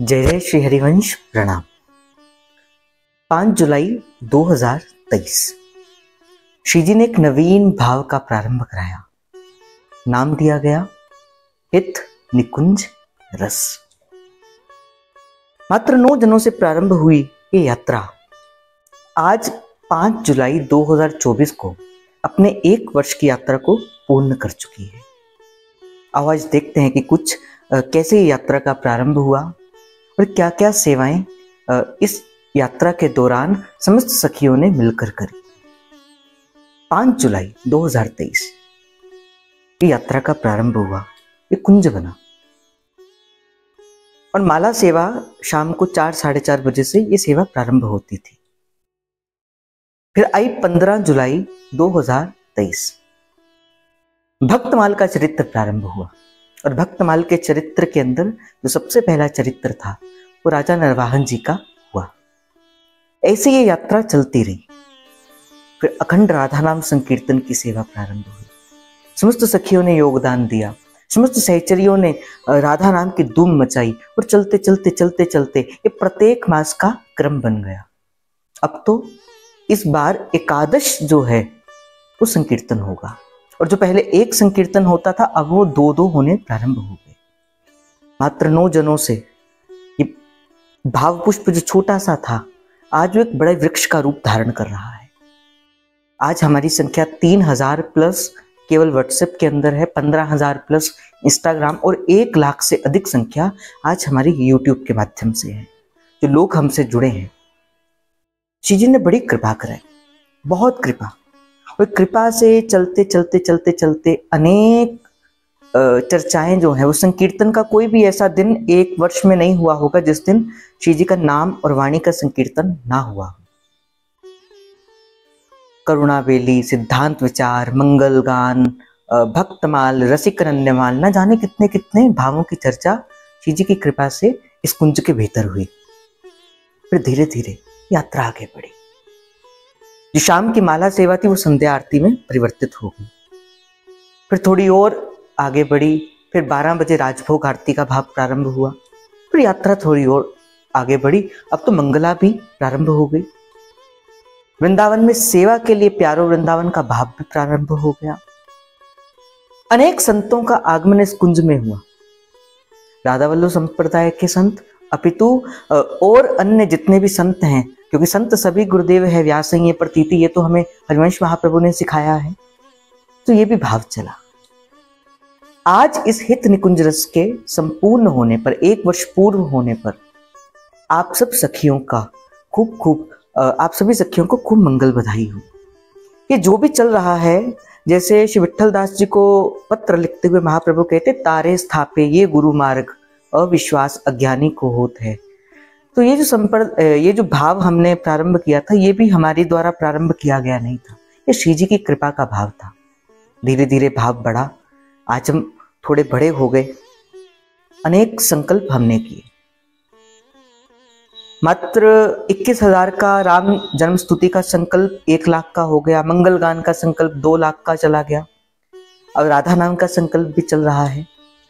जय जय श्री हरिवंश प्रणाम। पाँच जुलाई 2023 श्री जी ने एक नवीन भाव का प्रारंभ कराया। नाम दिया गया हित निकुंज रस। मात्र नौ जनों से प्रारंभ हुई ये यात्रा। आज पाँच जुलाई 2024 को अपने एक वर्ष की यात्रा को पूर्ण कर चुकी है। आवाज़ देखते हैं कि कुछ कैसे यात्रा का प्रारंभ हुआ और क्या क्या सेवाएँ इस यात्रा के दौरान समस्त सखियों ने मिलकर करी। पाँच जुलाई 2023 की यात्रा का प्रारंभ हुआ, ये कुंज बना। और माला सेवा शाम को चार, साढ़े चार बजे से ये सेवा प्रारंभ होती थी। फिर आई पंद्रह जुलाई 2023 भक्तमाल का चरित्र प्रारंभ हुआ। और भक्तमाल के चरित्र के अंदर जो सबसे पहला चरित्र था, वो राजा नरवाहन जी का हुआ। ऐसे ये यात्रा चलती रही। फिर अखंड राधा नाम संकीर्तन की सेवा प्रारंभ हुई। समस्त सखियों ने योगदान दिया। समस्त सहचरियों ने राधा नाम की धूम मचाई और चलते चलते चलते चलते ये प्रत्येक मास का क्रम बन गया। अब तो इस बार एकादश जो है, वो संकीर्तन होगा। और जो पहले एक संकीर्तन होता था, अब वो दो दो होने प्रारंभ हो गए। मात्र नौ जनों से ये भाव पुष्प जो छोटा सा था, आज वो एक बड़े वृक्ष का रूप धारण कर रहा है। आज हमारी संख्या तीन हज़ार प्लस केवल व्हाट्सएप के अंदर है, पंद्रह हज़ार प्लस इंस्टाग्राम और एक लाख से अधिक संख्या आज हमारी यूट्यूब के माध्यम से है, जो लोग हमसे जुड़े हैं। श्री जी ने बड़ी कृपा कराई बहुत कृपा। और कृपा से चलते चलते चलते चलते अनेक चर्चाएँ जो है, वो संकीर्तन का कोई भी ऐसा दिन एक वर्ष में नहीं हुआ होगा जिस दिन श्री जी का नाम और वाणी का संकीर्तन ना हुआ। करुणा बेली सिद्धांत विचार, मंगल गान भक्तमाल रसिक नन्यमाल ना जाने कितने कितने भावों की चर्चा श्री जी की कृपा से इस कुंज के भीतर हुई। फिर धीरे धीरे यात्रा आगे बढ़ी। जो शाम की माला सेवा थी, वो संध्या आरती में परिवर्तित हो गई। फिर थोड़ी और आगे बढ़ी, फिर 12 बजे राजभोग आरती का भाव प्रारंभ हुआ। फिर यात्रा थोड़ी और आगे बढ़ी, अब तो मंगला भी प्रारंभ हो गई। वृंदावन में सेवा के लिए प्यारो वृंदावन का भाव भी प्रारंभ हो गया। अनेक संतों का आगमन इस कुंज में हुआ। राधा वल्लभ संप्रदाय के संत, अपितु और अन्य जितने भी संत हैं क्योंकि संत सभी गुरुदेव है, व्यास ये प्रतीति ये तो हमें हरिवंश महाप्रभु ने सिखाया है। तो ये भी भाव चला। आज इस हित निकुंज रस के संपूर्ण होने पर, एक वर्ष पूर्व होने पर, आप सब सखियों का खूब खूब आप सभी सखियों को खूब मंगल बधाई हो। ये जो भी चल रहा है, जैसे श्री विठल दास जी को पत्र लिखते हुए महाप्रभु कहते, तारे स्थापे, ये गुरु मार्ग, अविश्वास अज्ञानी को होत है। तो ये जो संपर्क ये जो भाव हमने प्रारंभ किया था, ये भी हमारे द्वारा प्रारंभ किया गया नहीं था। ये श्री जी की कृपा का भाव था। धीरे धीरे भाव बढ़ा। आज हम थोड़े बड़े हो गए। अनेक संकल्प हमने किए। मात्र इक्कीस हज़ार का राम जन्म स्तुति का संकल्प एक लाख का हो गया। मंगल गान का संकल्प दो लाख का चला गया। और राधा नाम का संकल्प भी चल रहा है।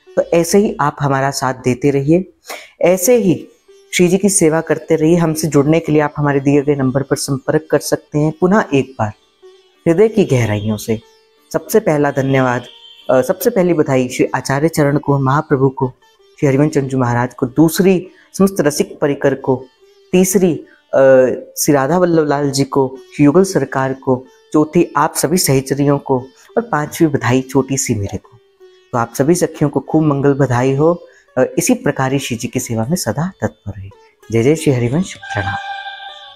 तो ऐसे ही आप हमारा साथ देते रहिए। ऐसे ही श्री जी की सेवा करते रहिए। हमसे जुड़ने के लिए आप हमारे दिए गए नंबर पर संपर्क कर सकते हैं पुनः एक बार। हृदय की गहराइयों से सबसे पहला धन्यवाद। सबसे पहली बधाई श्री आचार्य चरण को, महाप्रभु को, श्री हरिवंश चंजू महाराज को, दूसरी समस्त रसिक परिकर को, तीसरी श्री राधा वल्लभ लाल जी को, श्री युगल सरकार को, चौथी आप सभी सहचरियों को और पांचवी बधाई छोटी सी मेरे को। तो आप सभी सखियों को खूब मंगल बधाई हो। इसी प्रकार ही श्री जी की सेवा में सदा तत्पर रहे। जय जय श्री हरिवंश प्रणाम।